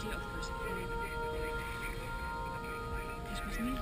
This was me.